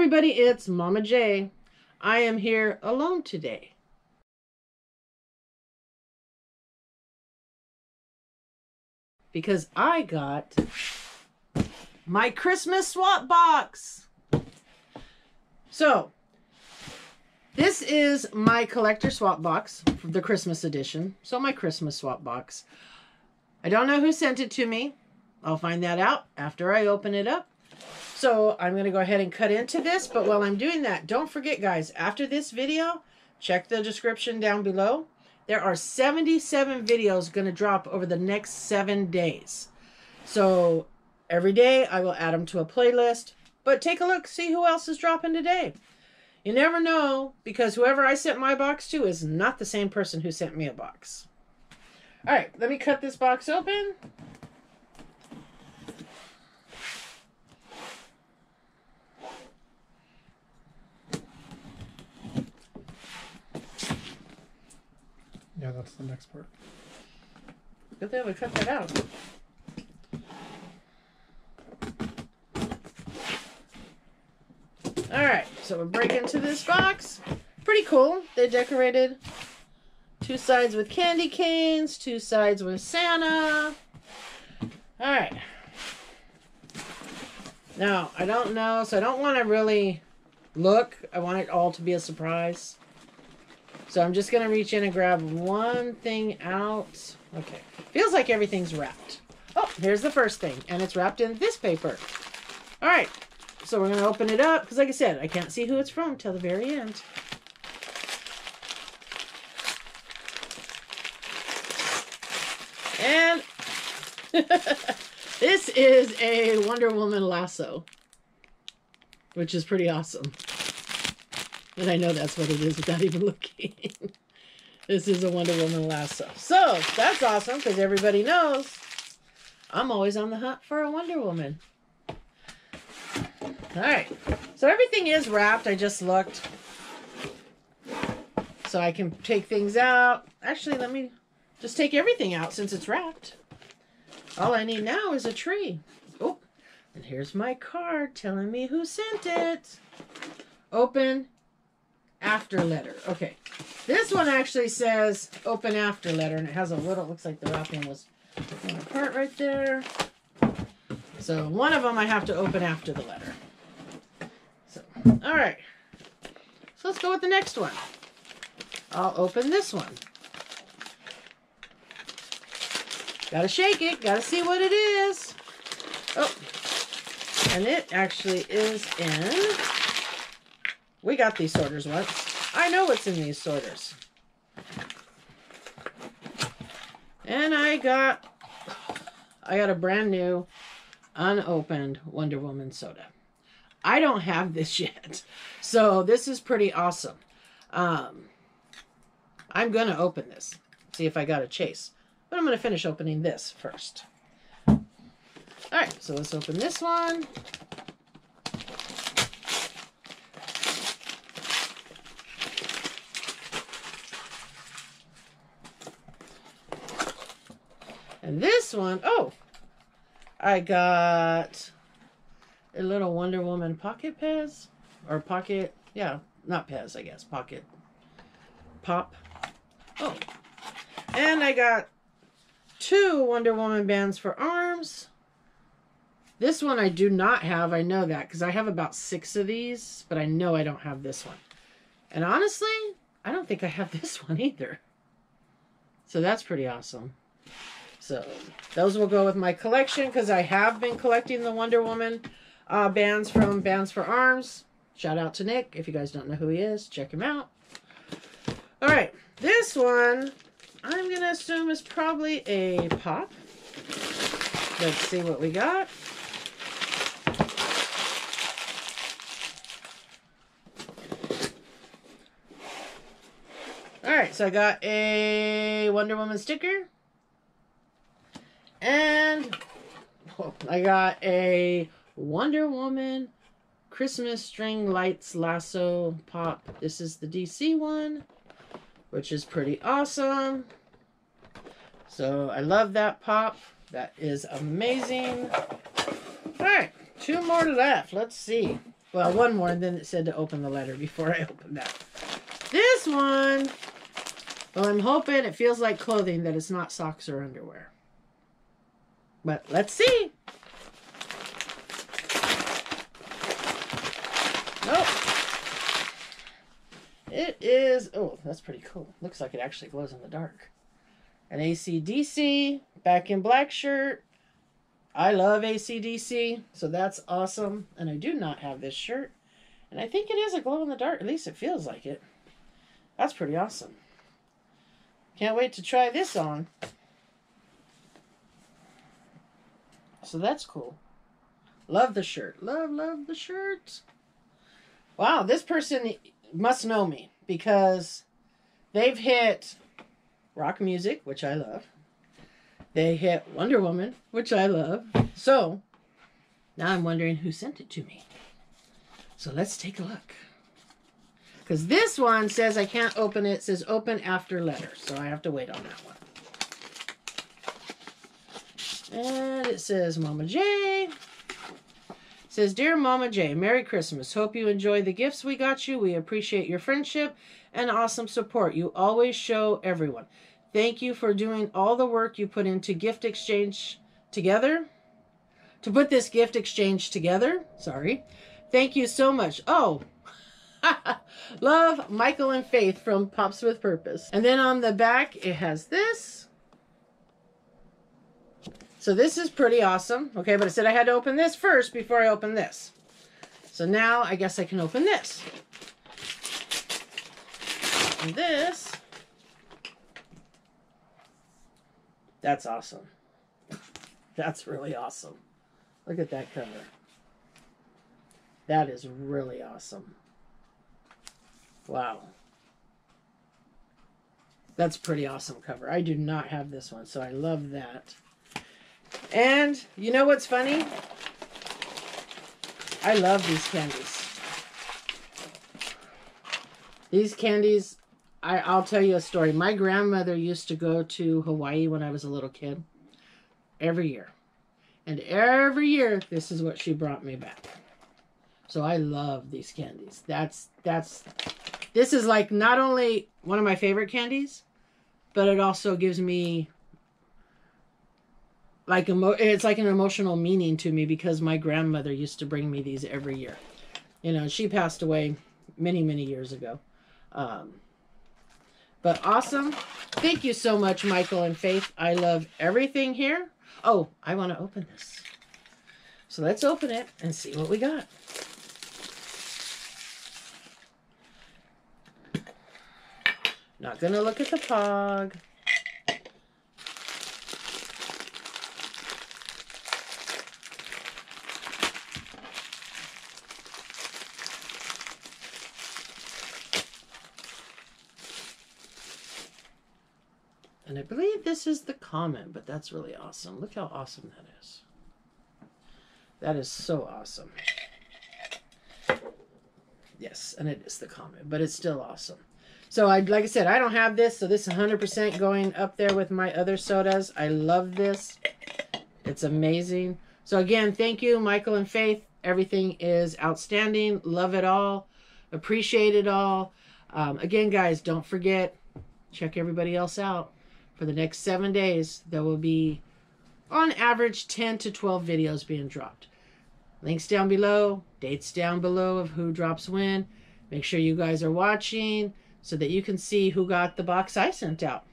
everybody, it's Mama J. I am here alone today. Because I got my Christmas swap box. So, this is my collector swap box for the Christmas edition. So, my Christmas swap box. I don't know who sent it to me. I'll find that out after I open it up. So I'm going to go ahead and cut into this. But while I'm doing that, don't forget, guys, after this video, check the description down below. There are 77 videos going to drop over the next seven days. So every day I will add them to a playlist. But take a look, see who else is dropping today. You never know because whoever I sent my box to is not the same person who sent me a box. All right, let me cut this box open. That's the next part. Good thing we cut that out. All right, so we break into this box. Pretty cool. They decorated two sides with candy canes, two sides with Santa. All right. Now, I don't know, so I don't want to really look. I want it all to be a surprise. So I'm just going to reach in and grab one thing out. Okay. Feels like everything's wrapped. Oh, here's the first thing. And it's wrapped in this paper. All right. So we're going to open it up. Because like I said, I can't see who it's from till the very end. And this is a Wonder Woman lasso. Which is pretty awesome. And I know that's what it is without even looking. this is a Wonder Woman lasso. So, that's awesome because everybody knows I'm always on the hunt for a Wonder Woman. Alright. So everything is wrapped. I just looked. So I can take things out. Actually, let me just take everything out since it's wrapped. All I need now is a tree. Oh, and here's my card telling me who sent it. Open after letter. Okay. This one actually says open after letter, and it has a little, looks like the wrapping was torn apart right there. So one of them I have to open after the letter. So, all right. So let's go with the next one. I'll open this one. Gotta shake it, gotta see what it is. Oh, and it actually is in we got these sodas once. I know what's in these sodas. And I got I got a brand new unopened Wonder Woman soda. I don't have this yet. So this is pretty awesome. Um, I'm going to open this. See if I got a chase. But I'm going to finish opening this first. All right, so let's open this one. And this one, oh, I got a little Wonder Woman pocket Pez. Or pocket, yeah, not Pez, I guess. Pocket pop. Oh. And I got two Wonder Woman bands for arms. This one I do not have. I know that because I have about six of these, but I know I don't have this one. And honestly, I don't think I have this one either. So that's pretty awesome. So those will go with my collection because I have been collecting the Wonder Woman uh, bands from Bands for Arms. Shout out to Nick. If you guys don't know who he is, check him out. All right, this one I'm going to assume is probably a pop. Let's see what we got. All right, so I got a Wonder Woman sticker. And I got a Wonder Woman Christmas string lights lasso pop. This is the DC one, which is pretty awesome. So I love that pop. That is amazing. All right, two more left. Let's see. Well, one more, and then it said to open the letter before I opened that. This one, well, I'm hoping it feels like clothing, that it's not socks or underwear. But let's see. It is, oh, that's pretty cool. Looks like it actually glows in the dark. An ACDC, back in black shirt, I love ACDC, so that's awesome. And I do not have this shirt. And I think it is a glow in the dark. At least it feels like it. That's pretty awesome. Can't wait to try this on. So that's cool. Love the shirt. Love, love the shirt. Wow, this person must know me because they've hit rock music, which I love. They hit Wonder Woman, which I love. So now I'm wondering who sent it to me. So let's take a look. Because this one says I can't open it. It says open after letter. So I have to wait on that one. And it says Mama J. Says, Dear Mama J, Merry Christmas. Hope you enjoy the gifts we got you. We appreciate your friendship and awesome support you always show everyone. Thank you for doing all the work you put into gift exchange together. To put this gift exchange together. Sorry. Thank you so much. Oh, love Michael and Faith from Pops with Purpose. And then on the back, it has this. So this is pretty awesome. Okay, but I said I had to open this first before I open this. So now I guess I can open this. And this That's awesome. That's really awesome. Look at that cover. That is really awesome. Wow. That's pretty awesome cover. I do not have this one, so I love that. And you know what's funny? I love these candies. These candies I, I'll tell you a story. My grandmother used to go to Hawaii when I was a little kid every year. And every year, this is what she brought me back. So I love these candies. That's, that's, this is like not only one of my favorite candies, but it also gives me like, emo- it's like an emotional meaning to me because my grandmother used to bring me these every year. You know, she passed away many, many years ago. Um, but awesome. Thank you so much, Michael and Faith. I love everything here. Oh, I want to open this. So let's open it and see what we got. Not going to look at the pog. And I believe this is the common, but that's really awesome. Look how awesome that is. That is so awesome. Yes, and it is the common, but it's still awesome. So I, like I said, I don't have this, so this is 100% going up there with my other sodas. I love this. It's amazing. So again, thank you, Michael and Faith. Everything is outstanding. Love it all. Appreciate it all. Um, again, guys, don't forget, check everybody else out for the next seven days, there will be, on average, 10 to 12 videos being dropped. Links down below, dates down below of who drops when. Make sure you guys are watching so that you can see who got the box I sent out.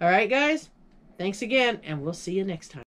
All right, guys. Thanks again, and we'll see you next time.